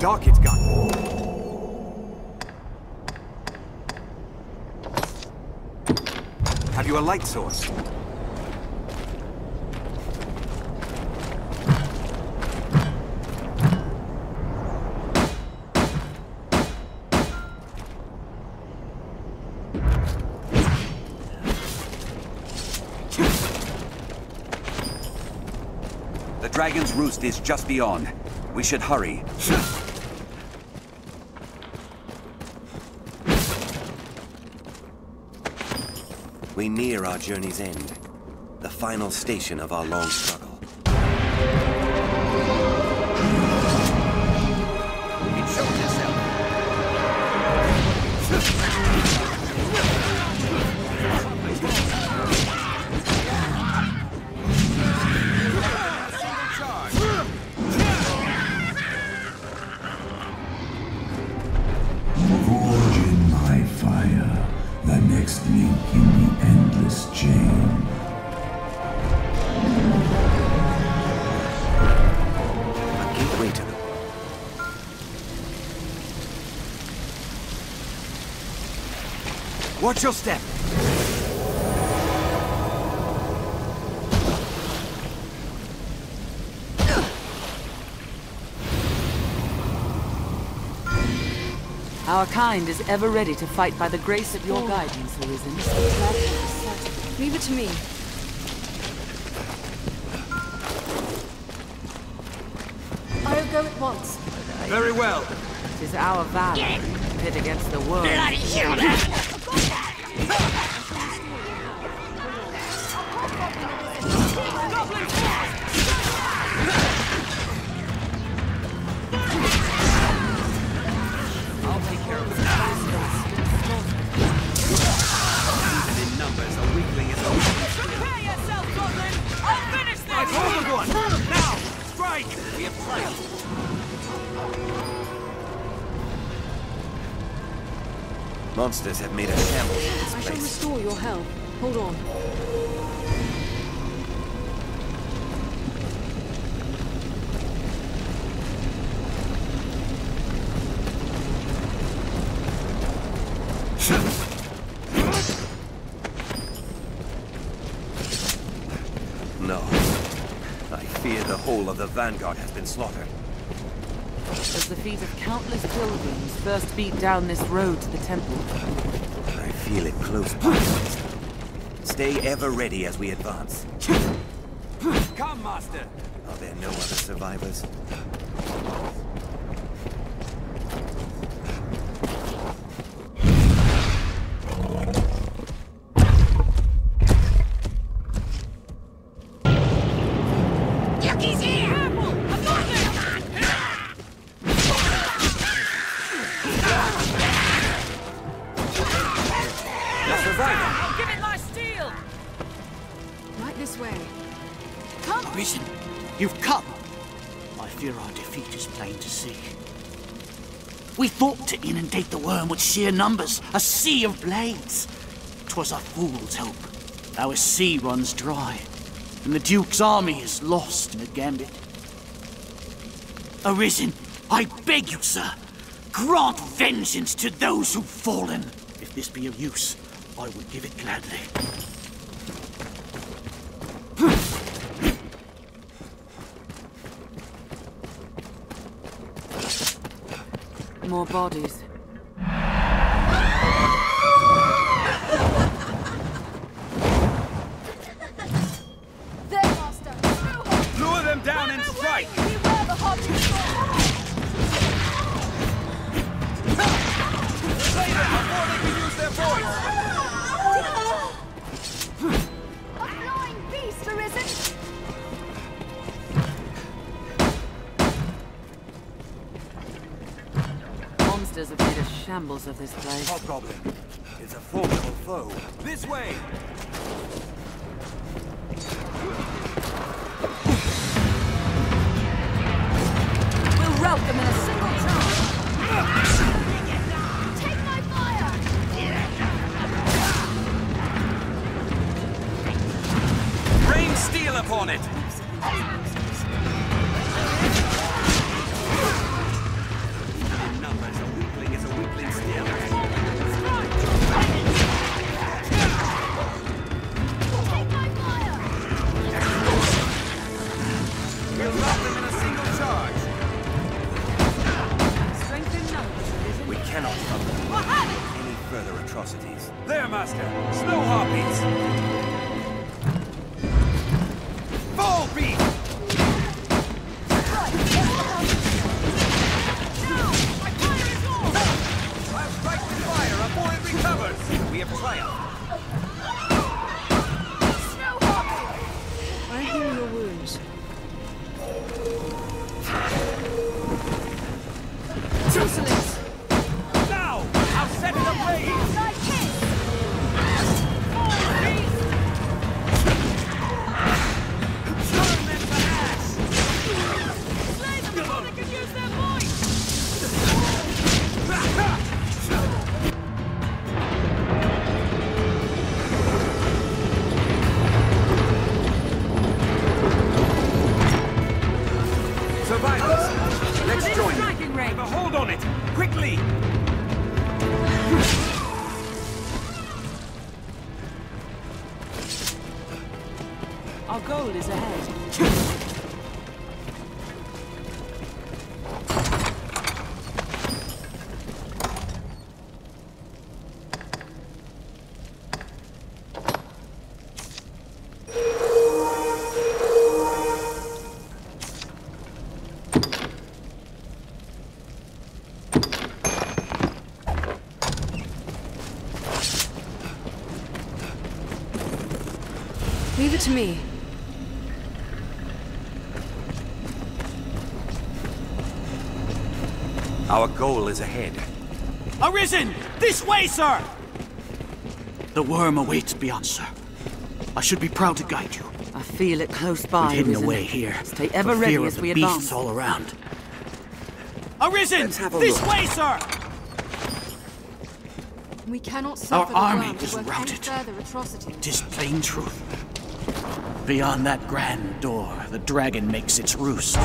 Darket's gun. Have you a light source? The Dragon's Roost is just beyond. We should hurry. We near our journey's end, the final station of our long struggle. Watch your step. Our kind is ever ready to fight by the grace of your oh. guidance, Arisen. Leave it to me. I'll go at once. Very well. It is our valor, pit against the world. I'll monsters have made a shambles of this I shall restore your health. Hold on. No. I fear the whole of the Vanguard has been slaughtered. As the feet of countless pilgrims first beat down this road to the temple. I feel it close by. Stay ever ready as we advance. Come, Master! Are there no other survivors? You've come. I fear our defeat is plain to see. We thought to inundate the worm with sheer numbers, a sea of blades. 'Twas a fool's hope. Our sea runs dry, and the Duke's army is lost in a gambit. Arisen, I beg you, sir, grant vengeance to those who've fallen. If this be of use, I would give it gladly. More bodies. Of this place. Hobgoblin is atrocities. There, Master! Snow harpies! It to me. Our goal is ahead. Arisen! This way, sir! The worm awaits beyond, sir. I should be proud to guide you. I feel it close by. We've hidden Risen. away here. Stay for ever ready fear as of we the advance. beasts all around. Arisen! Let's have a This look. way, sir! We cannot suffer army the worm is to work any routed. further atrocities. Tis plain truth. Beyond that grand door, the dragon makes its roost.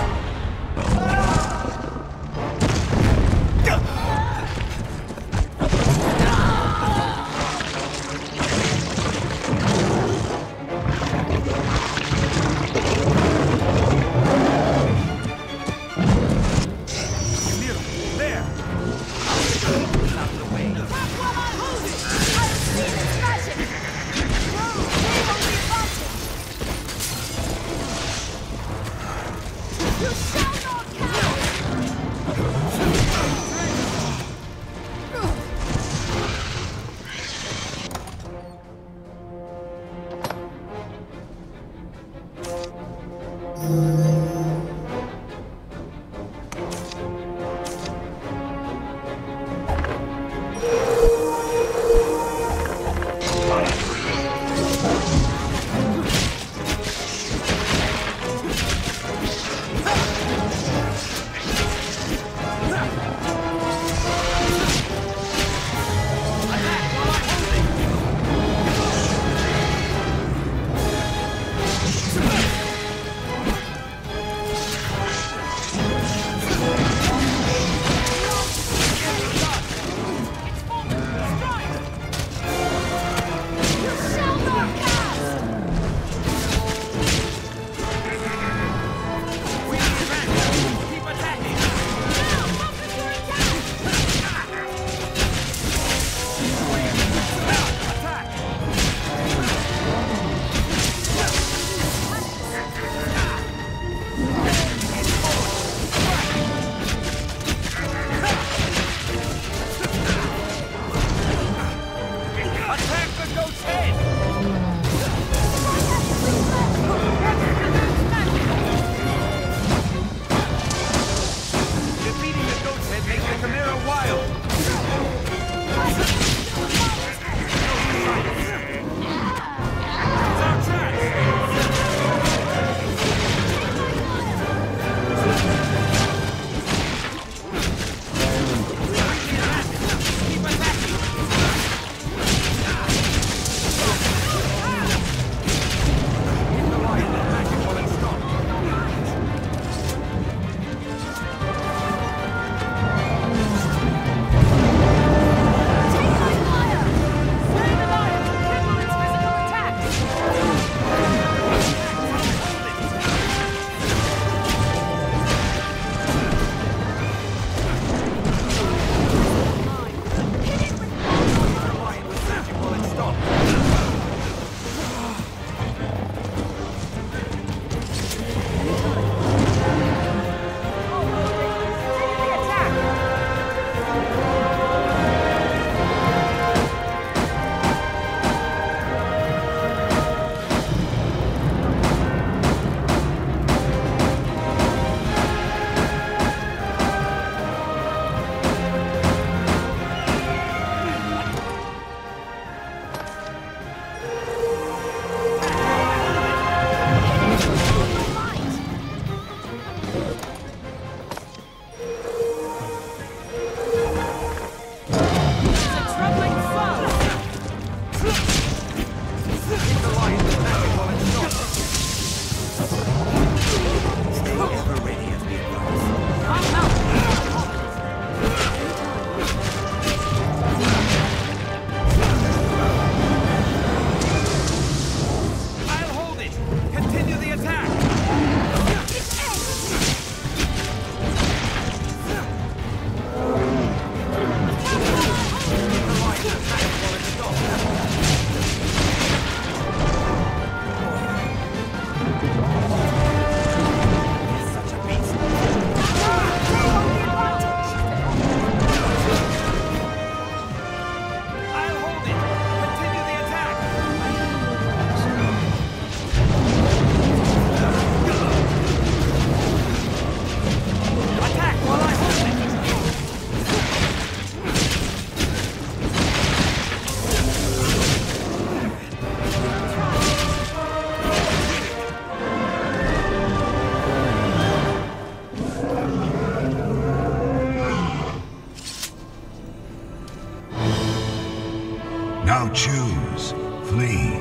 Now choose, flee,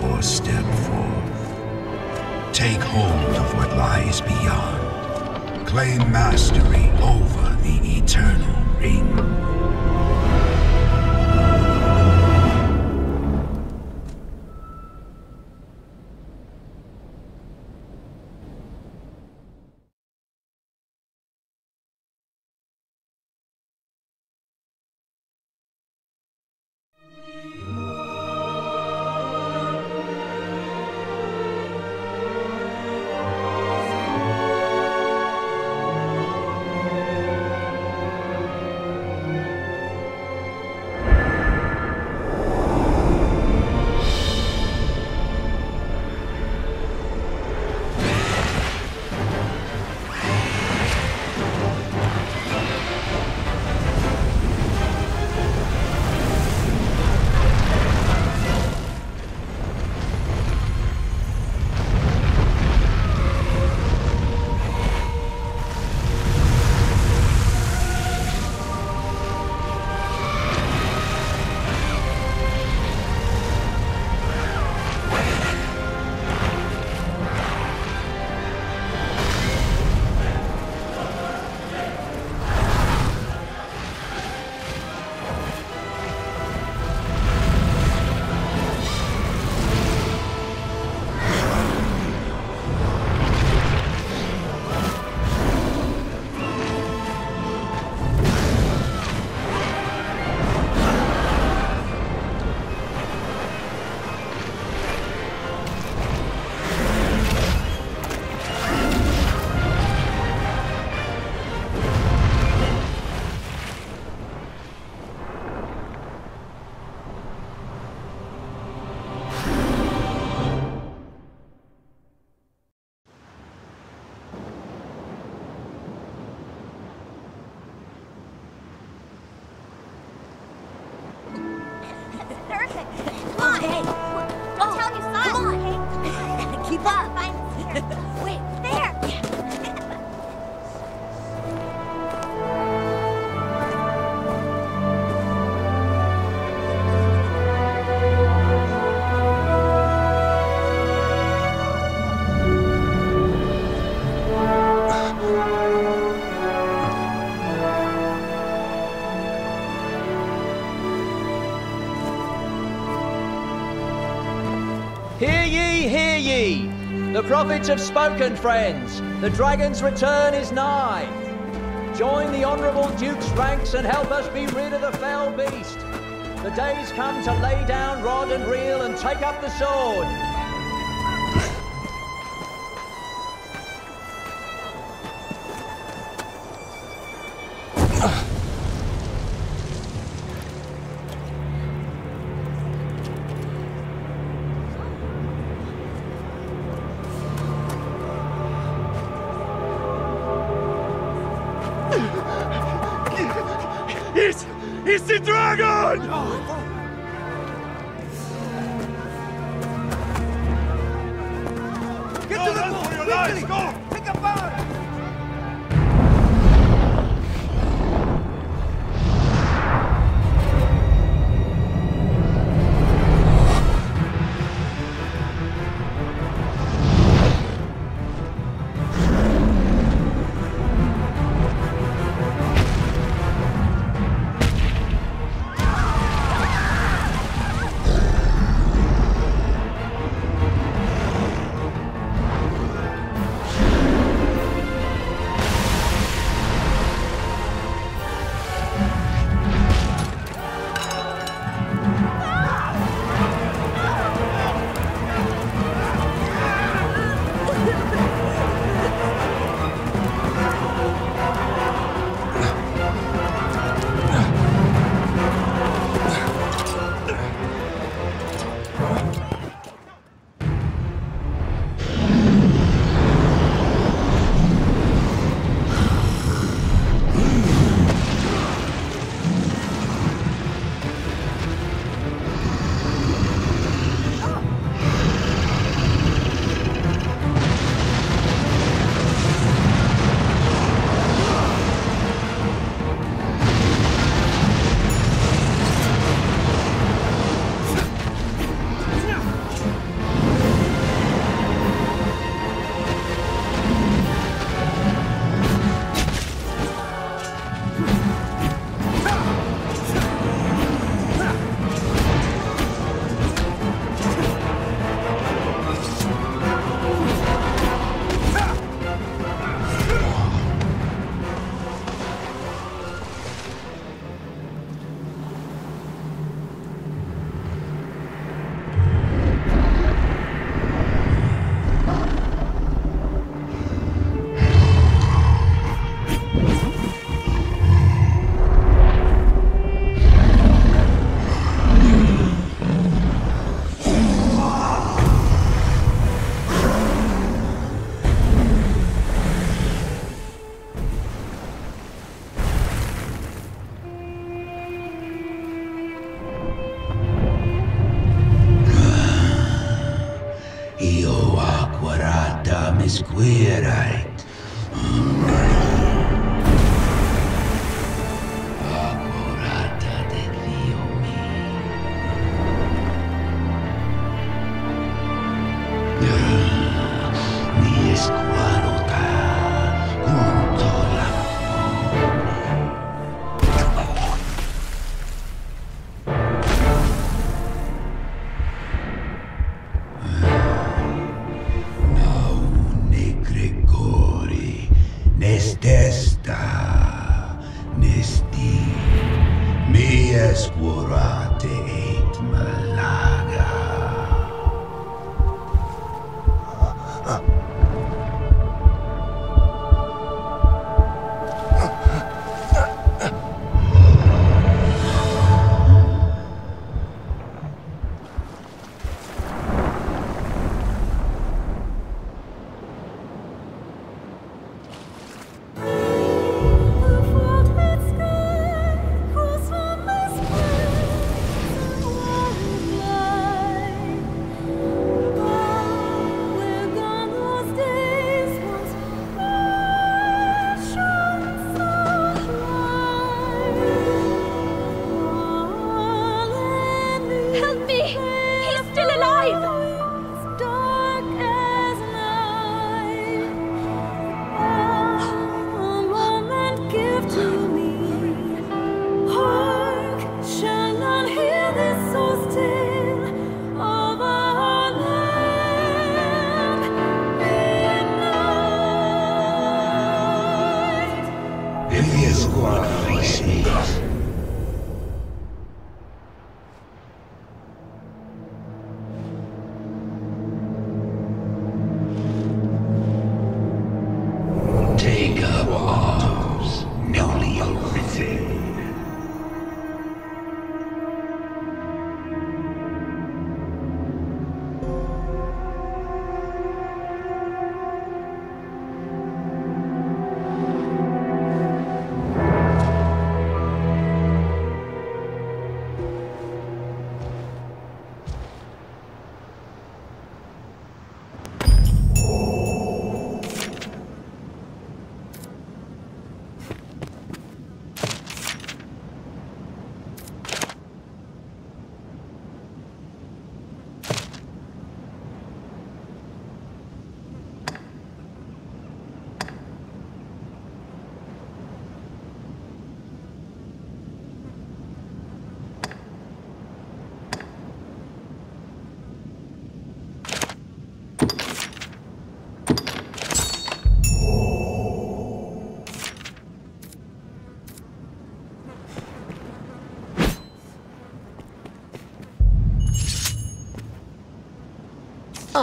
or step forth. Take hold of what lies beyond. Claim mastery over the Eternal Ring. Hear ye, hear ye! The prophets have spoken, friends. The dragon's return is nigh. Join the honourable Duke's ranks and help us be rid of the fell beast. The day's come to lay down rod and reel and take up the sword. It's, it's the dragon! Get to the boat! Lives, go! Pick up fire!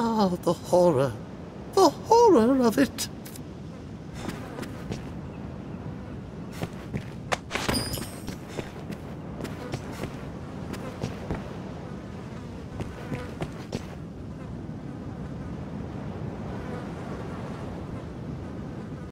Ah, the horror. The horror of it.